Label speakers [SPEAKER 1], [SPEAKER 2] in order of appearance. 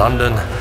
[SPEAKER 1] London.